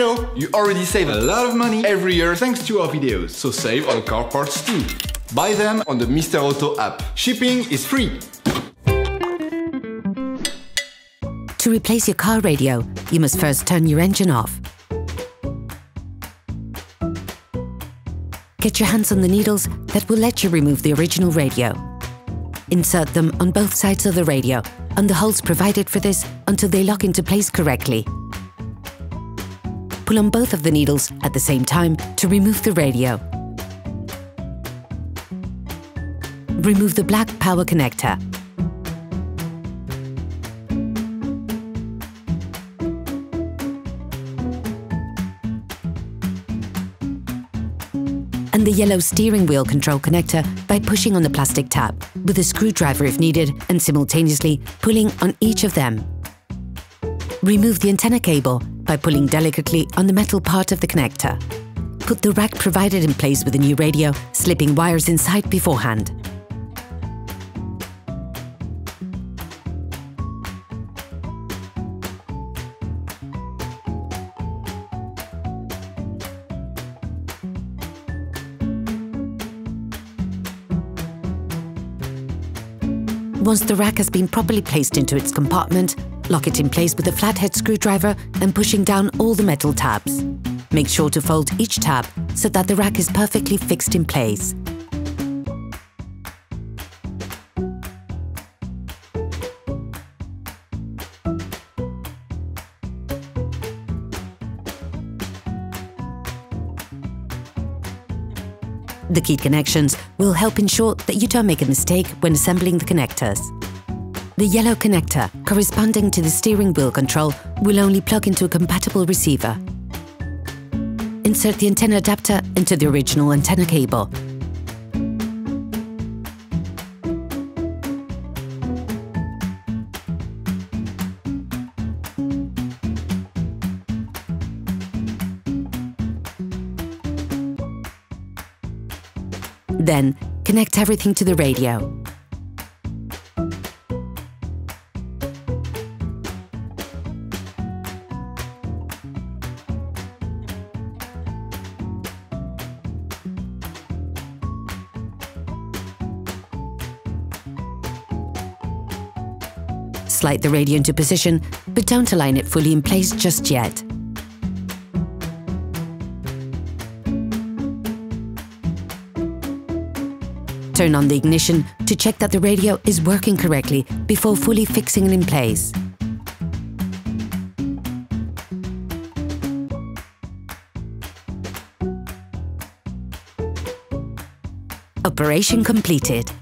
Hello! You already save a lot of money every year thanks to our videos, so save on car parts too. Buy them on the Mister Auto app. Shipping is free. To replace your car radio, you must first turn your engine off. Get your hands on the needles that will let you remove the original radio. Insert them on both sides of the radio on the holes provided for this until they lock into place correctly. Pull on both of the needles at the same time to remove the radio. Remove the black power connector. and the yellow steering wheel control connector by pushing on the plastic tab, with a screwdriver if needed, and simultaneously pulling on each of them. Remove the antenna cable by pulling delicately on the metal part of the connector. Put the rack provided in place with the new radio, slipping wires inside beforehand. Once the rack has been properly placed into its compartment, lock it in place with a flathead screwdriver and pushing down all the metal tabs. Make sure to fold each tab so that the rack is perfectly fixed in place. The key connections will help ensure that you don't make a mistake when assembling the connectors. The yellow connector, corresponding to the steering wheel control, will only plug into a compatible receiver. Insert the antenna adapter into the original antenna cable. Then, connect everything to the radio. Slide the radio into position, but don't align it fully in place just yet. Turn on the ignition to check that the radio is working correctly before fully fixing it in place. Operation completed.